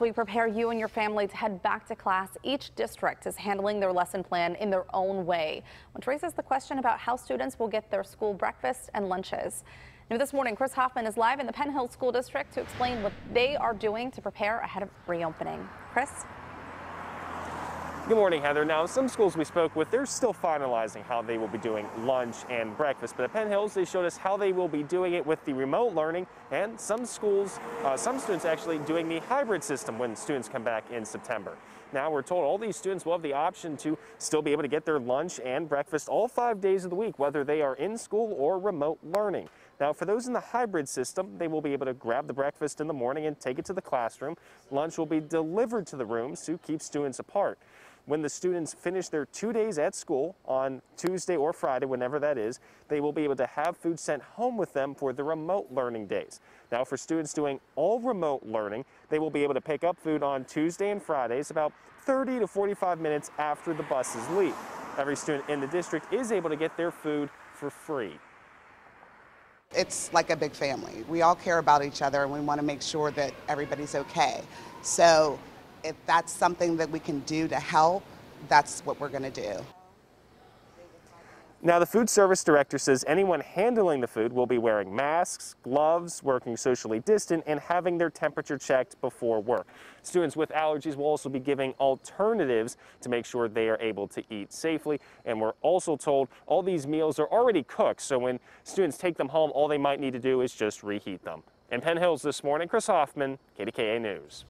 As we prepare you and your family to head back to class, each district is handling their lesson plan in their own way, which raises the question about how students will get their school breakfast and lunches. Now this morning, Chris Hoffman is live in the Penn Hills School District to explain what they are doing to prepare ahead of reopening. Chris? Good morning, Heather. Now, some schools we spoke with, they're still finalizing how they will be doing lunch and breakfast. But at Penn Hills, they showed us how they will be doing it with the remote learning and some schools, uh, some students actually doing the hybrid system when students come back in September. Now, we're told all these students will have the option to still be able to get their lunch and breakfast all five days of the week, whether they are in school or remote learning. Now, for those in the hybrid system, they will be able to grab the breakfast in the morning and take it to the classroom. Lunch will be delivered to the rooms to keep students apart. When the students finish their two days at school on Tuesday or Friday, whenever that is, they will be able to have food sent home with them for the remote learning days. Now, for students doing all remote learning, they will be able to pick up food on Tuesday and Fridays about 30 to 45 minutes after the buses leave. Every student in the district is able to get their food for free. It's like a big family. We all care about each other and we want to make sure that everybody's okay. So if that's something that we can do to help, that's what we're going to do. Now, the food service director says anyone handling the food will be wearing masks, gloves, working socially distant, and having their temperature checked before work. Students with allergies will also be giving alternatives to make sure they are able to eat safely. And we're also told all these meals are already cooked, so when students take them home, all they might need to do is just reheat them. In Penn Hills this morning, Chris Hoffman, KDKA News.